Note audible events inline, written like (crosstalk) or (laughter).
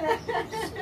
Thank (laughs) you.